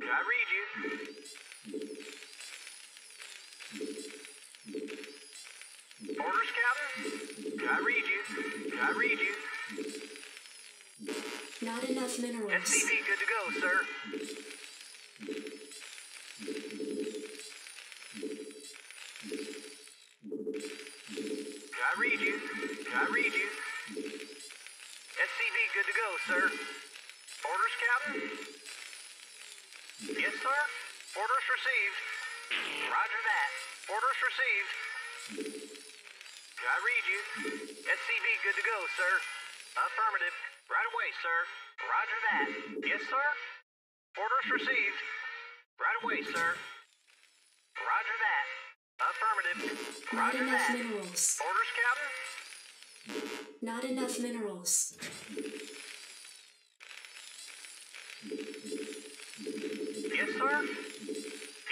I read you. Orders, Captain? I read you. I read you. Not enough minerals. SCV, good to go, sir. I read you. I read you. SCV, good to go, sir. Orders, Captain? Yes, sir. Orders received. Roger that. Orders received. I read you. SCV, good to go, sir. Affirmative. Right away, sir. Roger that. Yes, sir. Orders received. Right away, sir. Roger that. Affirmative. Not Roger enough that. minerals. Orders, Captain? Not enough minerals. Sir.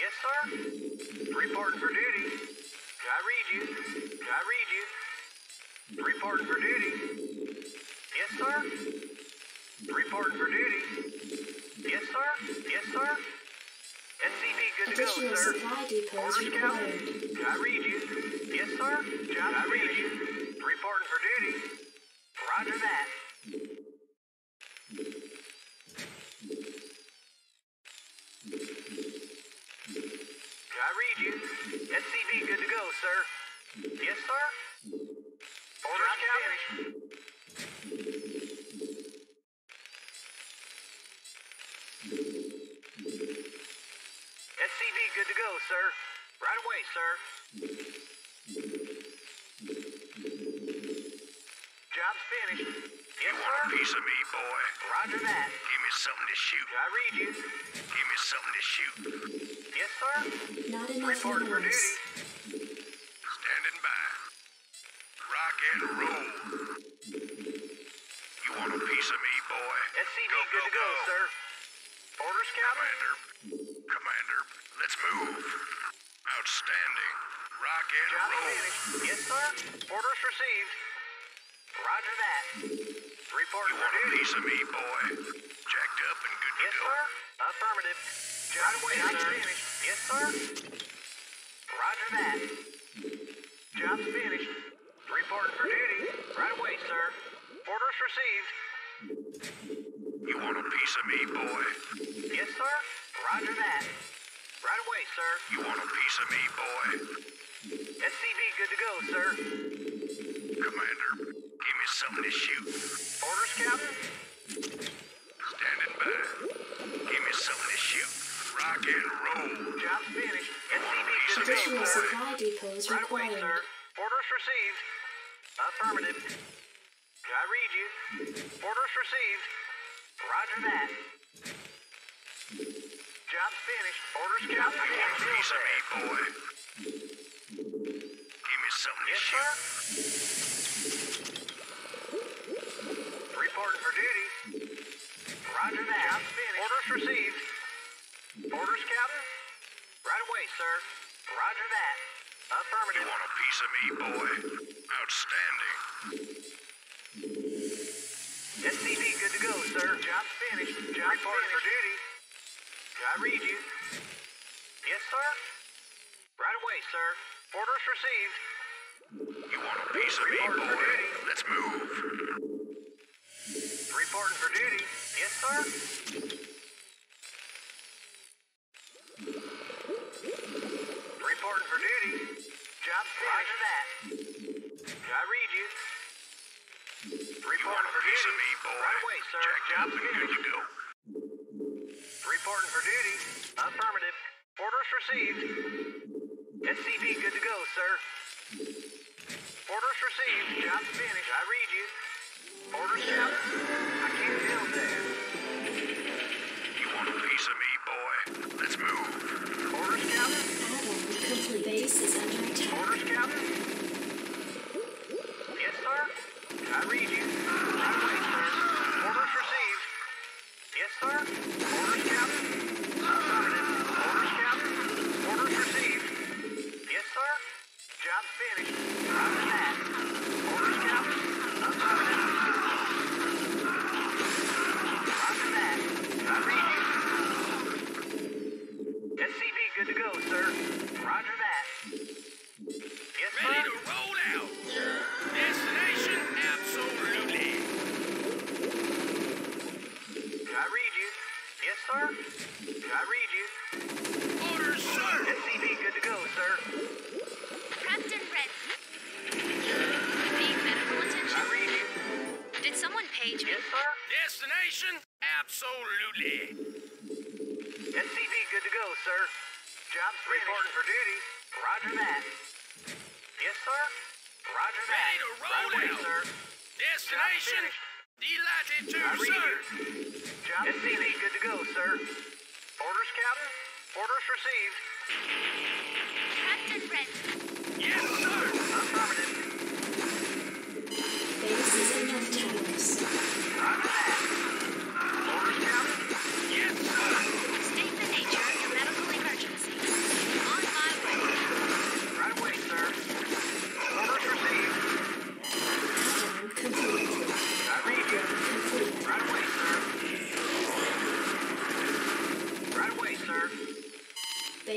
Yes, sir. Reporting for duty. I read you. I read you. Reporting for duty. Yes, sir. Reporting for duty. Yes, sir. Yes, sir. SCV, good to go, sir. supply depots Orders, required. Captain. I read you. Yes, sir. Job I read you. Reporting for duty. Roger that. SCV, good to go, sir. Yes, sir. Orders, Captain. SCV, good to go, sir. Right away, sir. Job's finished. Yes, You want a piece of me, boy? Roger that. Give me something to shoot. I read you. Give me something to shoot. Yes, sir. Not enough Reporting for minerals. duty. Standing by. Rock and roll. You want a piece of me, boy? SCV, Go, good go, to go, go. sir. Orders, Captain? Commander. Commander, let's move. Outstanding. Rock and Job roll. finished. Yes, sir. Orders received. Roger that. You Reporting for want a duty. piece of me, boy? Jacked up and good to go. Yes, sir. Affirmative. Job Job's finished. Yes, sir. Roger that. Job's finished. Reporting for duty. Right away, sir. Orders received. You want a piece of me, boy? Yes, sir. Roger that. Right away, sir. You want a piece of me, boy? SCV, good to go, sir. Commander, give me something to shoot. Orders, Captain? Standing by. Give me something to shoot. Rock and roll. Job's finished. SCV, Additional go, supply depots Right away, sir. required. Orders received. Affirmative. I read you. Orders received. Roger that. Job's finished. Orders, Captain. You want a piece of me, boy? Give me something to shoot. sir. Reporting for duty. Roger that. Finished. Orders received. Orders, Captain. Right away, sir. Roger that. Affirmative. You want a piece of me, boy? Outstanding. SCV, good to go, sir. Job's finished. Job Reporting for duty. I read you. Yes, sir. Right away, sir. Orders received. You want a piece of me, boy? Let's move. Reporting for duty. Yes, sir. Reporting for duty. Job's finished. Roger that. I read you. Reporting for duty. me? Right away, sir. Jacked up Job's good to go. Reporting for duty. Affirmative. Orders received. SCV, good to go, sir. Orders received. Job's finished. I read you. Orders, Captain. Piece of me, boy? Let's move. Orders, Captain. Complete. Base is under attack. Orders, Captain. Yes, sir. I read you. Right away, sir. Orders received. Yes, sir. Orders, Captain. Affirmative. Orders, Captain. Orders received. Yes, sir. Job's finished. Roger that. Orders, Captain. Affirmative. Roger I read you? Orders, sir. SCV good to go, sir. Captain Red. Need medical Did I attention? read you? Did someone page me? Yes, sir. Destination, absolutely. SCV good to go, sir. Job's reporting for duty. Roger that. Yes, sir. Roger that. Ready to roll right away, out. sir. Destination,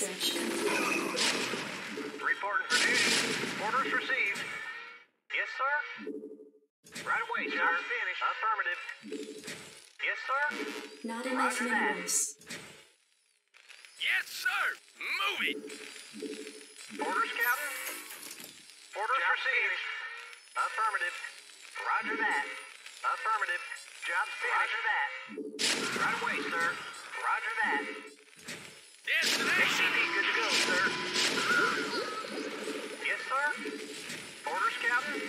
Research complete. Reporting for duty. Orders received. Yes, sir. Right away, sir. Job finished. Affirmative. Yes, sir. Not enough Roger that. minerals. Yes, sir. Move it. Orders, Captain. Orders received. Affirmative. Roger that. Affirmative. Job finished. Roger that. Right away, sir. Roger that. Destination, good to go, sir. Yes, sir. Orders, Captain.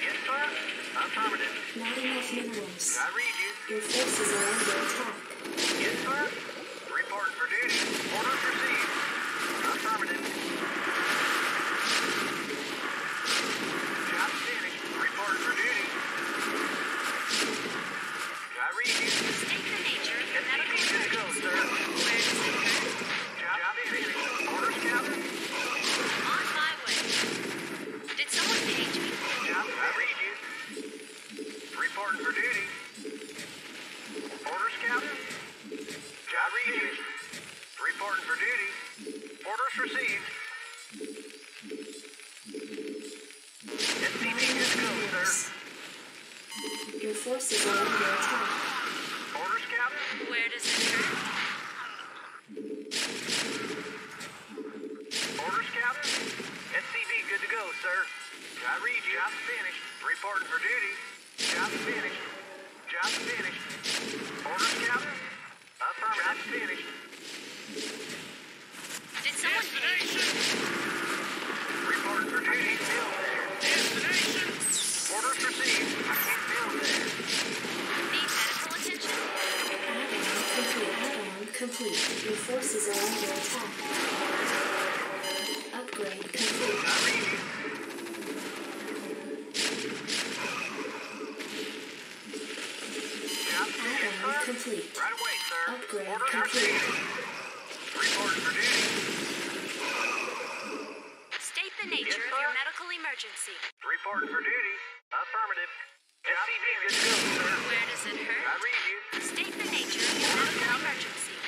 Yes, sir. Affirmative. Not enough minerals. I read you. Your forces are under attack. Yes, sir. Reporting for duty. Orders received. Affirmative. Job finished. For duty. I read you. State the nature of your forces are under attack. Orders, Captain. Where does it hurt? Orders, Captain. SCV good to go, sir. I read you. Job finished. Reporting for duty. Job finished. Job finished. Orders, Captain. Affirmative. Job finished. Did someone page me? destination, Reporting for duty. Still there. destination. Orders received. I can't build there. Need medical attention? Add-on complete. Add-on complete. Your forces are under attack. Upgrade complete. I read you. Job finished, Add-on sir. complete. Right away, sir. Upgrade Orders complete. received. Reporting for duty. State the nature Yes, of your sir. medical emergency. Reporting for duty. Affirmative. SCV good to go, sir. Where does it I hurt? read you. State the nature of your medical emergency.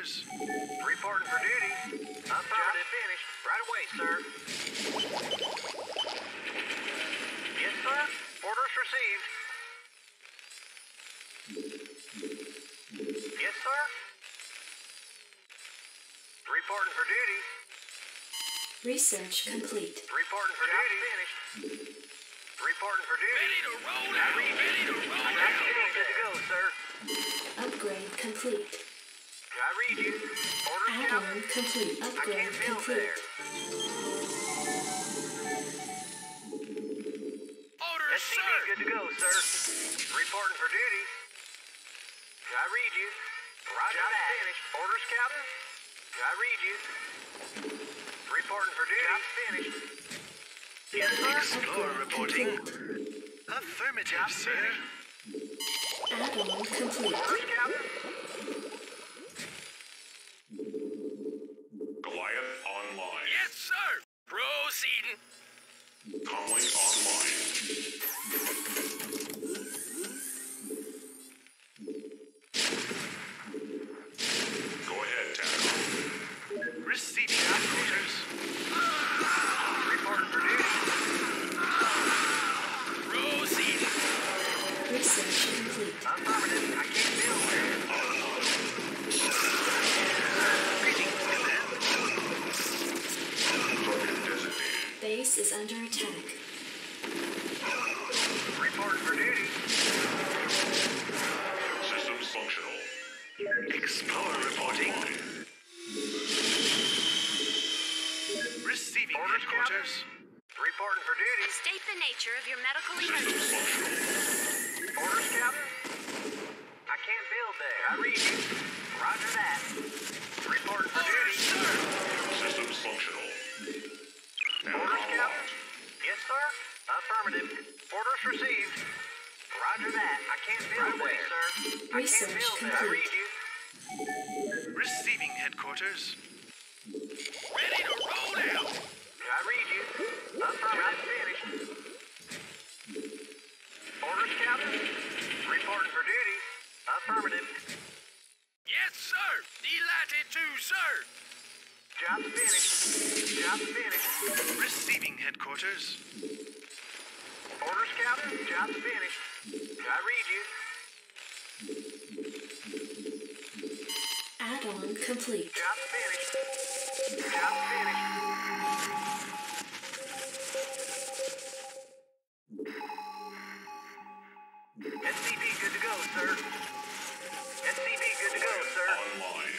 headquarters. Reporting for duty. Affirmative. finished. Right away, sir. Yes, sir. Orders received. Yes, sir. Reporting for duty. Research complete. Reporting for duty. finished. Reporting for duty. Ready to roll out. Ready to roll That's out. it. Good to go, sir. Upgrade complete. I read you? Orders? Add-on complete. I Upgrade can't build complete. there. Orders, SCV, sir. good to go, sir. Reporting for duty. I read you? Roger Job that. finished. Orders, Captain? I read you? Reporting for duty. Job finished. Explorer reporting. Affirmative, Job sir. Add-on complete. Captain? Orders, headquarters. Reporting for duty. State the nature of your medical emergency. functional. Orders, Captain? I can't build there. I read you. Roger that. Reporting for Orders, duty. sir. Systems functional. Orders, Analog Captain? Uh, yes, sir. Affirmative. Orders received. Roger that. I can't build right away, sir. I Research can't build there. I complete. read you. Receiving headquarters. I read you. Affirmative. finished. Orders, Captain? Reporting for duty. Affirmative. Yes, sir. Delighted to, sir. Job finished. Job finished. Receiving headquarters. Orders, Captain? Job's finished. I read you. Add-on complete. Job's finished. Job's finished. Sir. SCV good to go, sir. Online.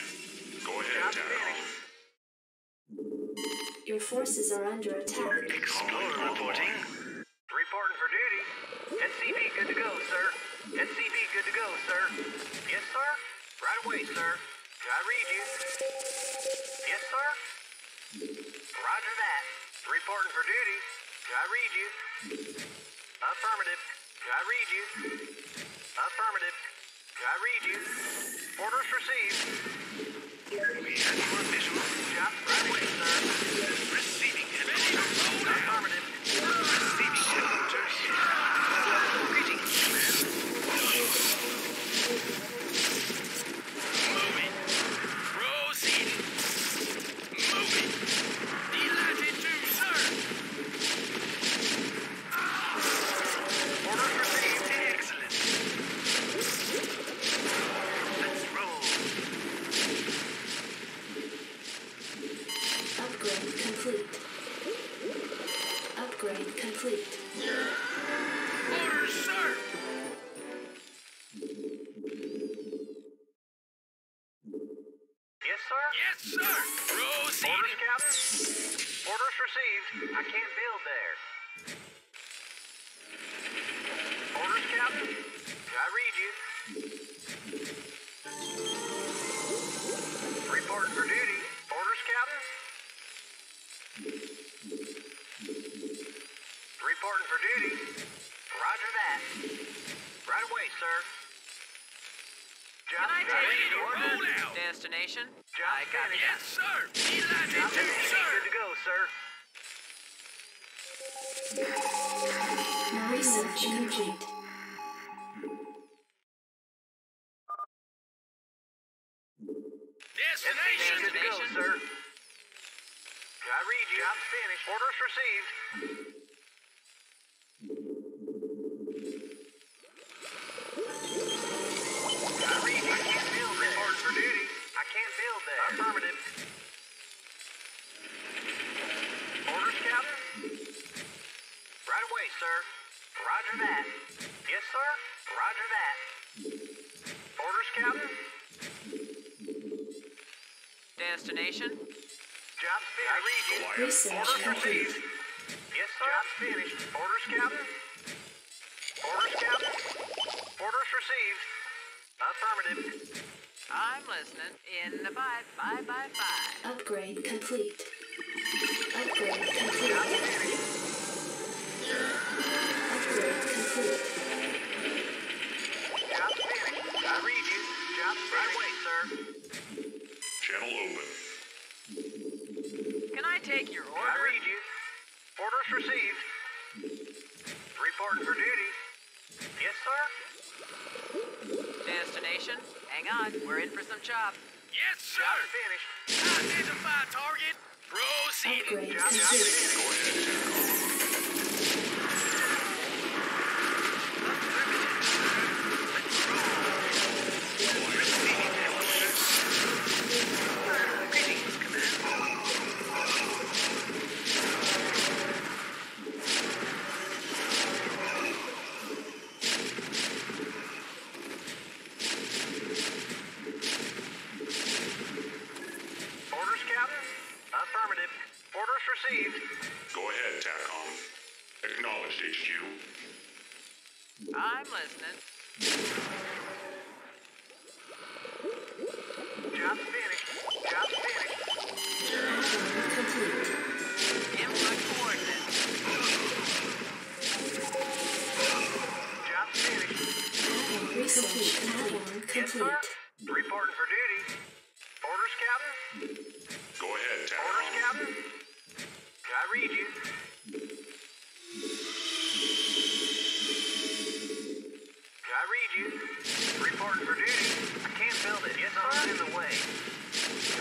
Go ahead, Job's Your forces are under attack. Explorer reporting. Reporting for duty. SCV good to go, sir. SCV good to go, sir. Yes, sir. Right away, sir. Can I read you. Yes, sir. Roger that. Reporting for duty. Can I read you. Affirmative. I read you. Affirmative. I read you. Orders received. We have your visual. Job right away, sir. Can I take your Order. Roll. Destination? Job I copy finished. Yes, sir. Eli Job did too, sir. Good to go, sir. Research complete. Destination. Good to go, sir. I read you. Job's finished. Orders received. Sir. Roger that. Yes, sir. Roger that. Orders, Captain? Destination? Job's finished. I read you. Orders received. Yes, sir. Job's finished. Orders, Captain? Orders, Captain? Orders received. Affirmative. I'm listening. In the five, five by five. Upgrade complete. Add-on Yes, complete. sir. Reporting for duty. Orders, Captain? Go ahead, Orders, TACOM. Captain? I read you. Can I read you. Reporting for duty. I can't build it. Yes, sir. in the way.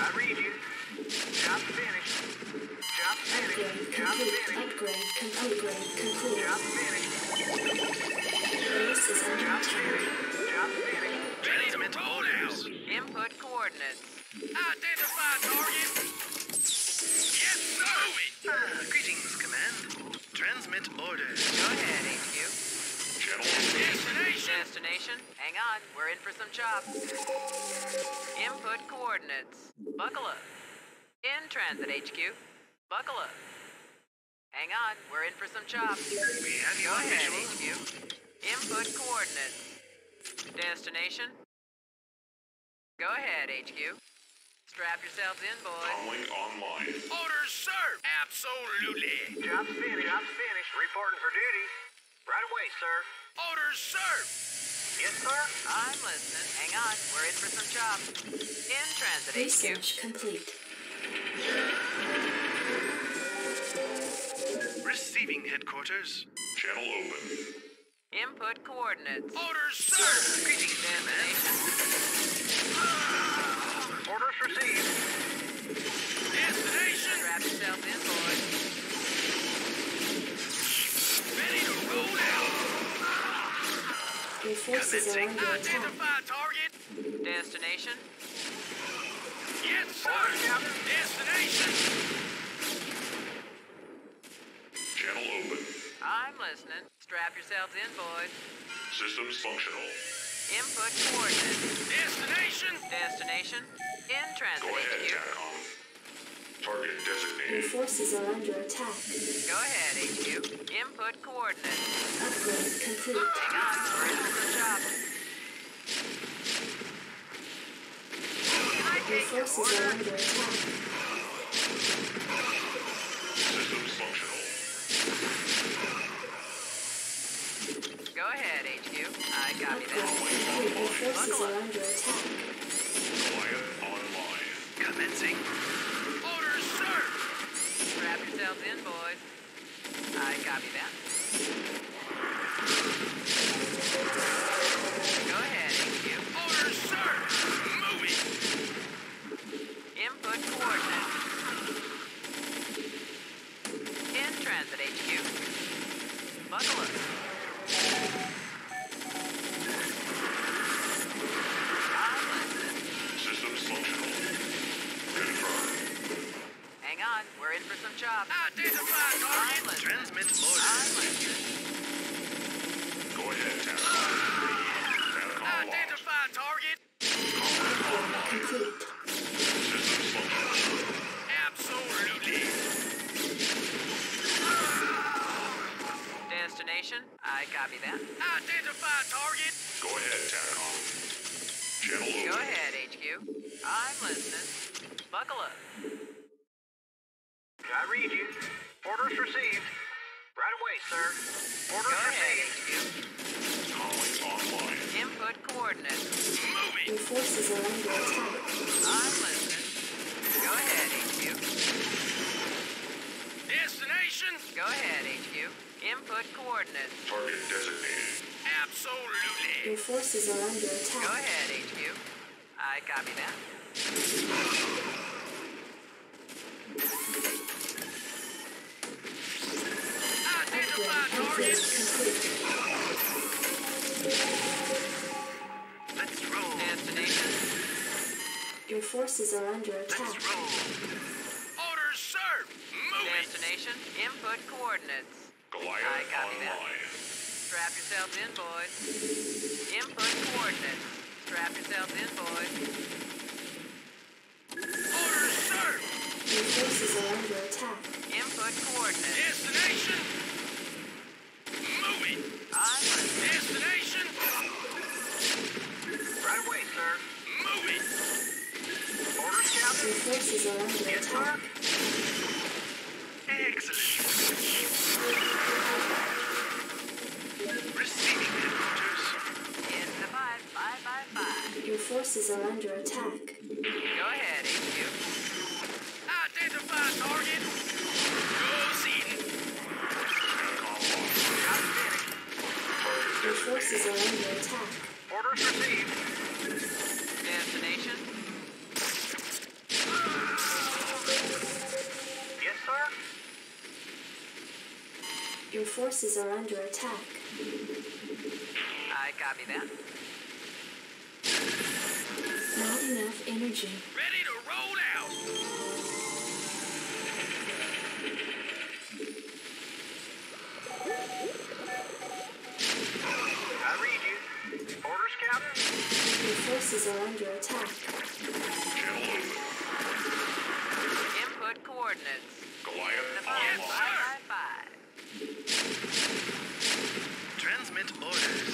I read you. Job's finished. Job's finished. Upgrade Job's complete. finished. Upgrade com- upgrade complete. Job's finished. Base is under Job's attack. Finished. Job's finished. Ready to roll out. Input coordinates. Identify target. Yes, sir. Ah, greetings, Command. Transmit orders. Go ahead, HQ. Channel Destination. Destination? Hang on. We're in for some chop. Input coordinates. Buckle up. In transit, HQ. Buckle up. Hang on. We're in for some chop. We have you Go ahead. HQ. Input coordinates. Destination? Go ahead, HQ. Strap yourselves in, boys. Comlink online. Orders, sir. Absolutely. Job's finished. Job's finished. Reporting for duty. Right away, sir. Orders, sir. Yes, sir. I'm listening. Hang on. We're in for some chop. In transit, HQ. Research complete. Receiving headquarters. Channel open. Input coordinates. Orders, sir. Greetings, Command. Destination? Orders received. Destination. Strap yourselves in, boys. Ready to roll out. Your forces are under attack. Identify target. Destination? Yes, sir. Destination. Channel open. I'm listening. Strap yourselves in, boys. Systems functional. Input coordinates. Destination. Destination? In transit, Go ahead, HQ. TACOM. Target Your designated. forces are under attack. Go ahead, HQ. Input coordinates. Upgrade complete. Hang on. We're in for some chop. Can I Your take your forces are under attack. Go ahead, HQ. I copy that. Buckle up. are under attack. Quiet online. Commencing. Orders, sir! Strap yourselves in, boys. I copy that. Target designated. Absolutely. Your forces are under attack. Go ahead, HQ. I copy that. Identify target. Let's roll. Destination, Your forces are under attack. Let's roll. Orders, sir. Moving. destination, input coordinates. Goliath I copy that. online. Strap yourselves in, boys. Input coordinates. Strap yourselves in, boys. Orders, sir. Your forces are under attack. Input coordinates. Destination. Moving. I'm. Destination. Right away, sir. Moving. Orders, Captain. Your forces are under attack. Excellent. Forces are under attack. Go ahead, HQ. Identify target. Proceeding. TACOM lost. Outstanding. Target Your forces are under attack. Orders received. Destination, Yes, sir. Your forces are under attack. I copy that. Not enough energy. Ready to roll out. I read you. Orders, Captain. Your forces are under attack. Channel. Input coordinates. Goliath The five, Yes, online. five, five, five. Transmit orders.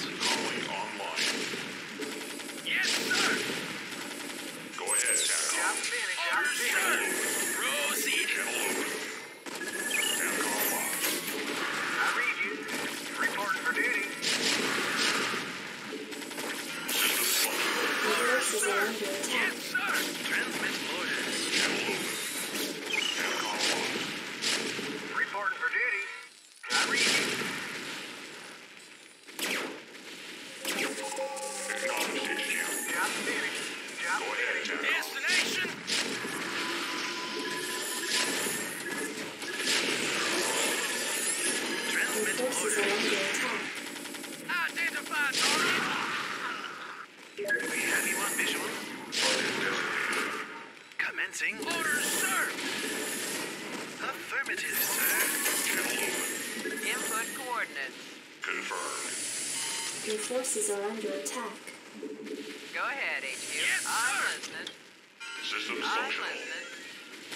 Forces are under attack. Go ahead, HQ. Yes, I'm sir. listening. Systems I'm functional. listening.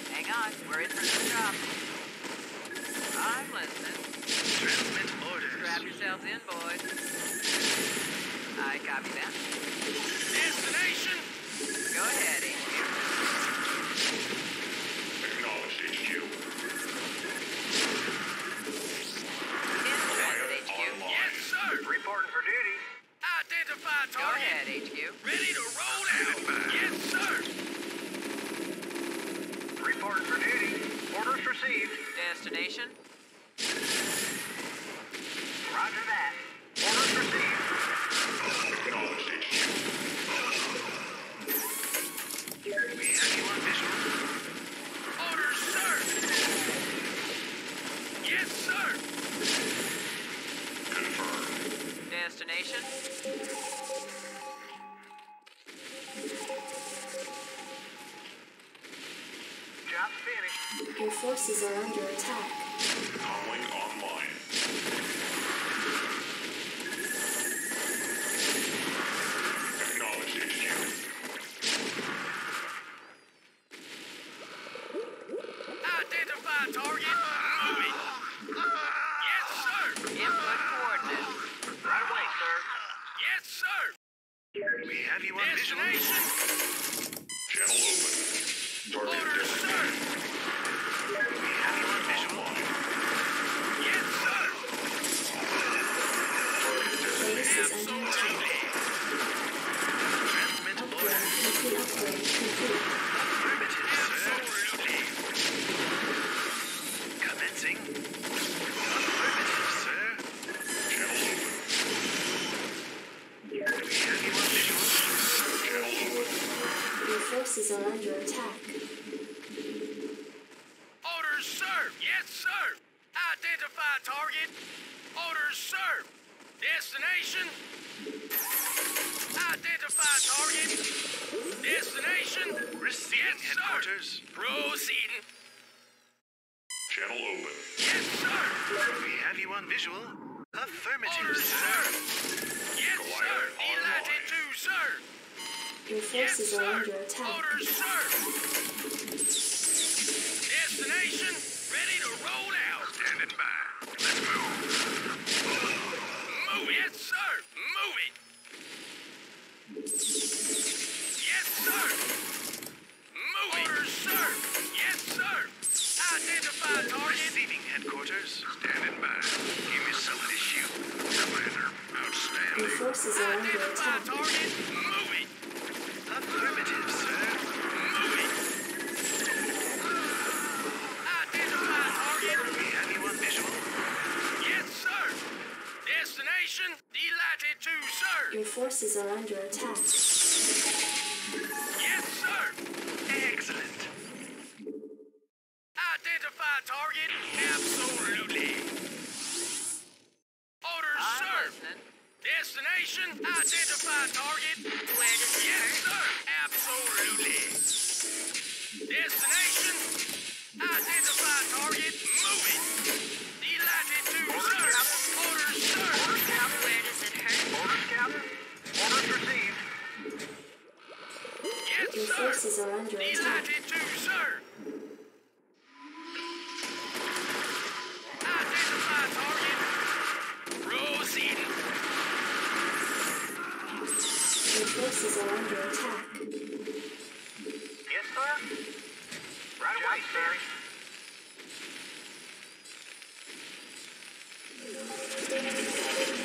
Hang on, we're in for some chop. I'm listening. Transmit orders. Strap yourselves in, boys. I copy that. Destination. Go ahead, HQ. Acknowledged HQ. In transit, HQ. Online. Yes, sir. Reporting for duty. Identify Destination? Roger that. Orders received. Acknowledged, HQ. We have you on visual. Orders, sir. Yes, sir. Confirmed. Destination? Job's finished. Your forces are under attack. Identify target. Destination. Receiving Yes, headquarters. Proceeding. Channel open. Yes, sir. We have you on visual. Affirmative, Orders, sir. sir. Yes, sir. Goliath Delighted to, sir. Your Yes, forces sir. are under attack. Orders, sir. Destination. Ready to roll out. Standing by. Let's move. Move. Yes, outstanding. forces are under Identify attack. target. Move it. Affirmative, sir. Move it. Identify target. We have you visual. Yes, sir. Destination. Delighted to, sir. Your forces are under attack. Yes, sir. Excellent. Identify target. Absolutely. Orders, I'm sir. Listening. Destination. Identify target. Where to Yes, sir. Absolutely. Destination. Identify target. Move it. Delighted to, sir. Orders, sir. Where does it hurt? Orders, Captain. Orders received. Yes, Your sir. forces are under attack. Forces under attack. Yes, sir. Right away, sir.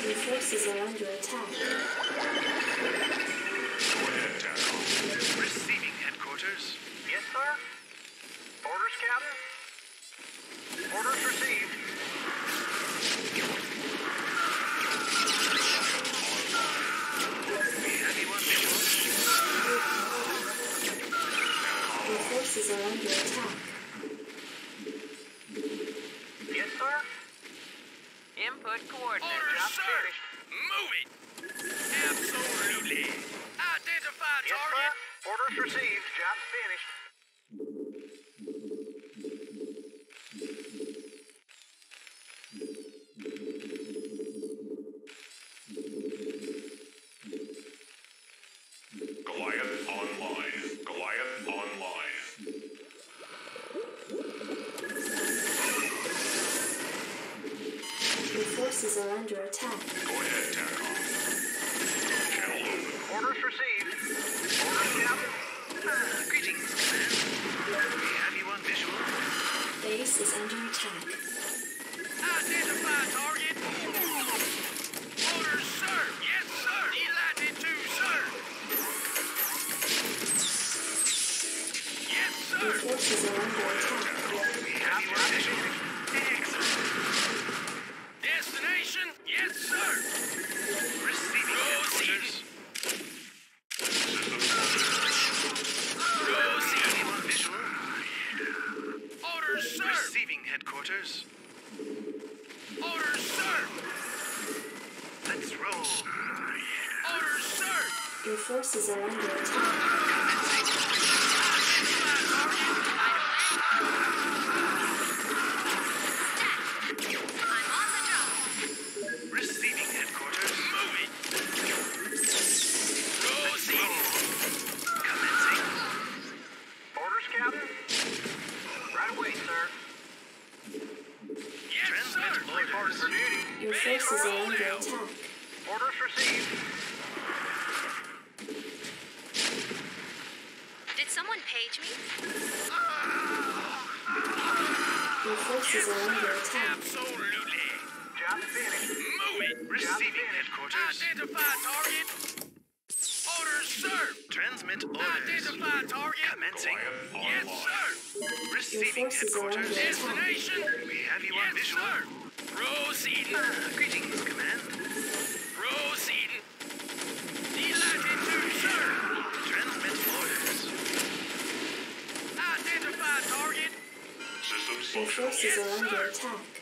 Your forces are under attack. Ahead, Receiving headquarters. Yes, sir. Orders, Captain. Orders received. We have you on visual. Your forces are under attack. Yes, sir. Input coordinates. Orders, sir. Move it. Absolutely. Identify Yes, sir. Orders received. Job finished. Your forces are under attack. Orders received. Did someone page me? Your forces are under attack. Absolutely. Job finished. Moving. Receiving headquarters. Identify target. Orders, sir. Transmit orders. Identify target. Commencing. Yes, sir. Receiving forces are under headquarters. Destination. We have you on Yes, visual. sir. Proceed. Ah, greetings, command. Proceed. Delighted to, sir. Transmit orders. Identify target. Systems Your functional. forces are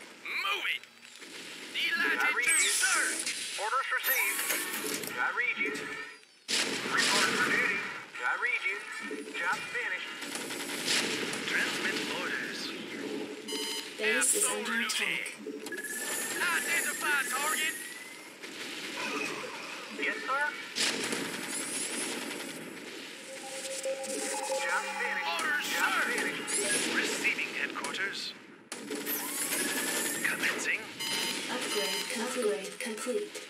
upgrade complete.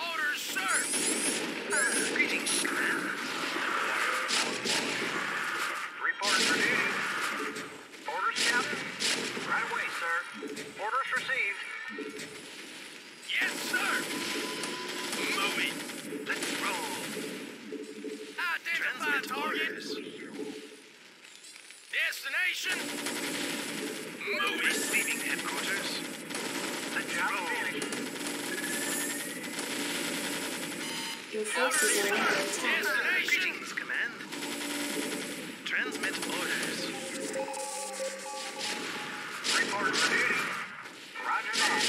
Orders, sir. Greetings, command. Reporting for duty. Orders, Captain. Right away, sir. Orders received. Yes, sir. Moving. Let's roll. Identify Transmit target. orders. Destination. Moving. Receiving headquarters. Let's Job roll. finished. Your forces are under attack. Destination. Greetings, command. Transmit orders. Reporting for duty. Roger that.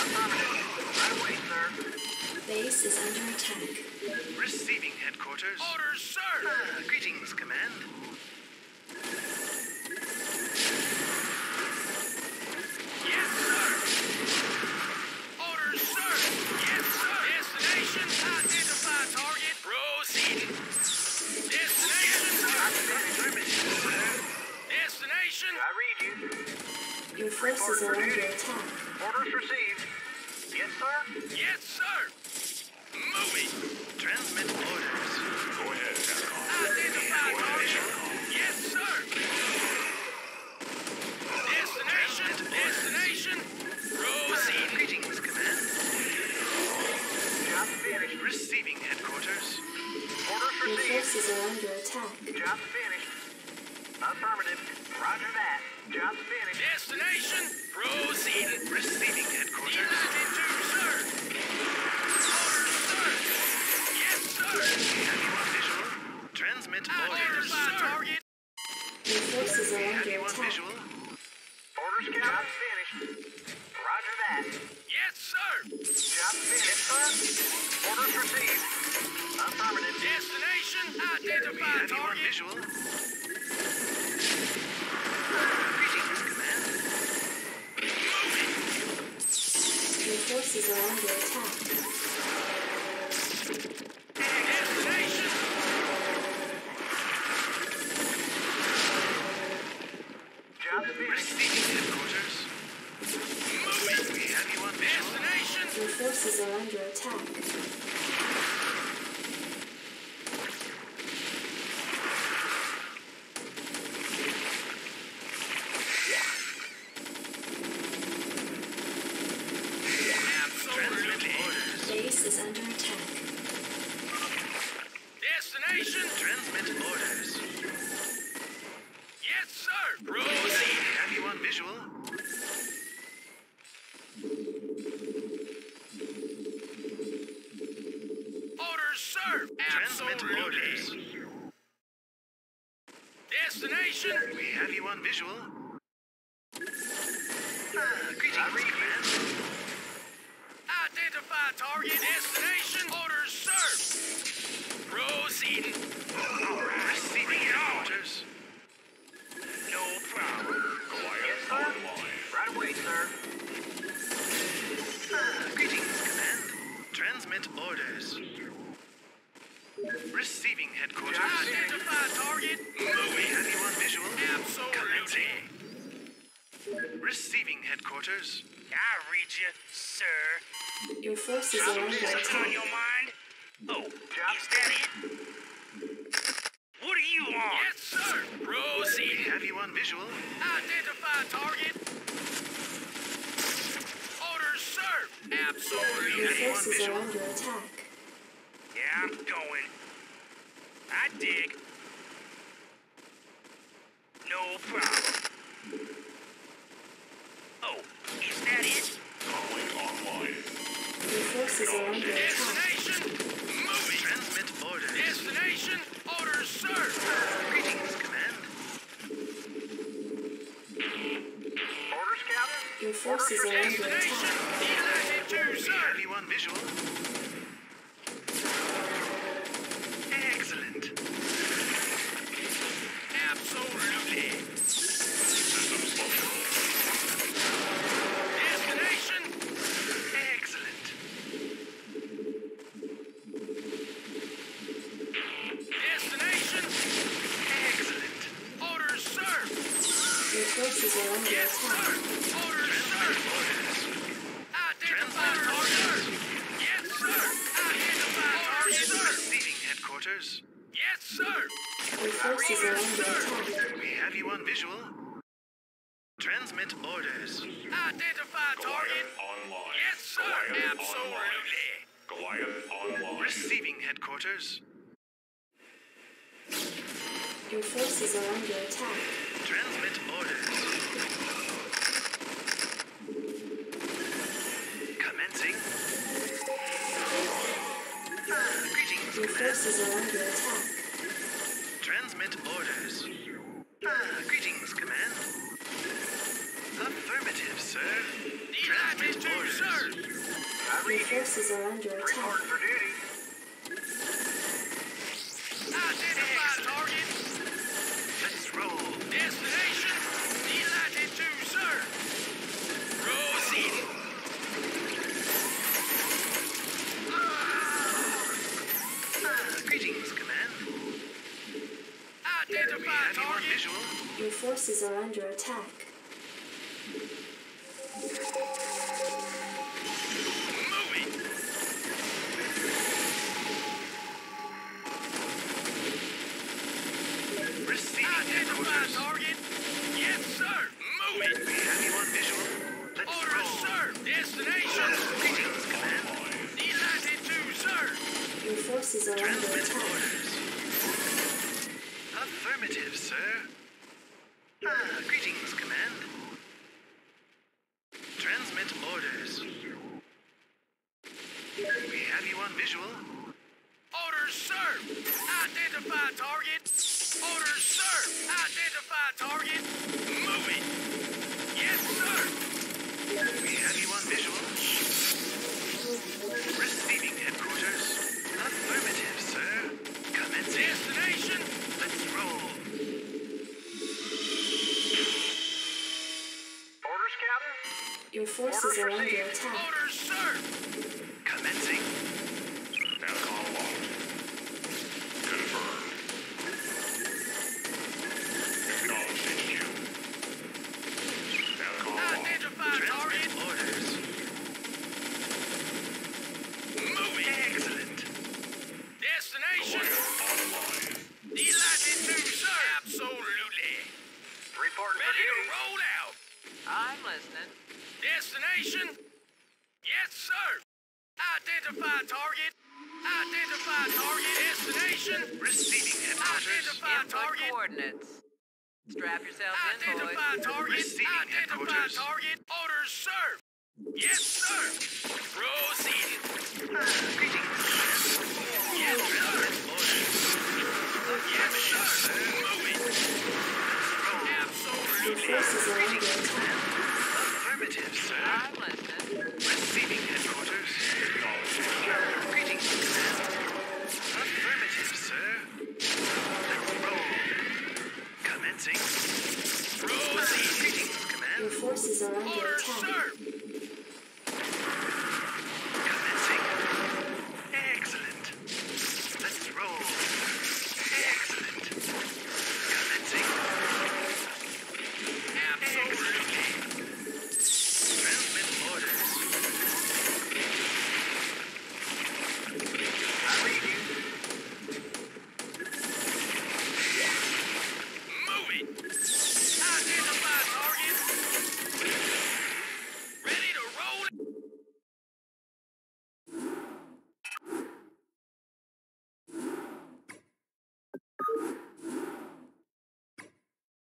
Affirmative. Right away, sir. Base is under attack. Receiving headquarters. Orders, sir. Ah, greetings, command. Yes, sir. Orders, sir. Yes, sir. Destination. Identify target. Proceed. Destination. Destination. I read you. Your forces are under attack. Orders received. Yes, sir. Yes, sir. Moving. Transmit orders. Go ahead, Capcom. Identify target. Yes, sir. Destination. Destination. Proceed. Greetings, command. Job finished. Receiving headquarters. Orders Your received. forces are under attack. Job finished. Affirmative. Roger that. Job finished. Destination. Proceed. Receiving headquarters. Delighted to, sir. Orders, sir. Yes, sir. We have you on visual. Transmit orders. Identify target. Your forces are We have under you on attack. visual. Orders, Job finished. Roger that. Yes, sir. Job finished, sir. Orders received. Affirmative. Destination. We Identify have you on target. visual. Greetings, command. Your forces are under attack. Destination. Job finished. Receiving headquarters. Moving. We have you on visual. Destination. Your forces are under attack. have you on visual. Identify target. Orders served. Absolutely. Your forces are under attack. Yeah, I'm going. I dig. No problem. Oh, is that it? Calling online. Your forces are under attack. Transmit orders. Identify target. online. Yes, sir. Goliath Absolutely. Goliath online. Receiving headquarters. Your forces are under attack. Transmit orders. Commencing. Greetings, Your forces are under attack. Transmit orders. Ah, Greetings, Command sir. Traffic sir. Our forces are under attack. Report for duty. Identify target. Let's roll. Destination. Sir. Ah, greetings, Command. Identify target. Your forces are under attack. is around. Orders. Affirmative, sir. This is a coordinates. Strap yourself in, boys. Identify target. Identify target. Orders served. Yes, sir. Proceeding. Yes, sir. Yes, sir. Moving. Absolutely. Affirmative, sir. Receiving headquarters. Greetings, Affirmative, sir. Commencing. Proceeding. Command. Your forces are under Orders attack. served.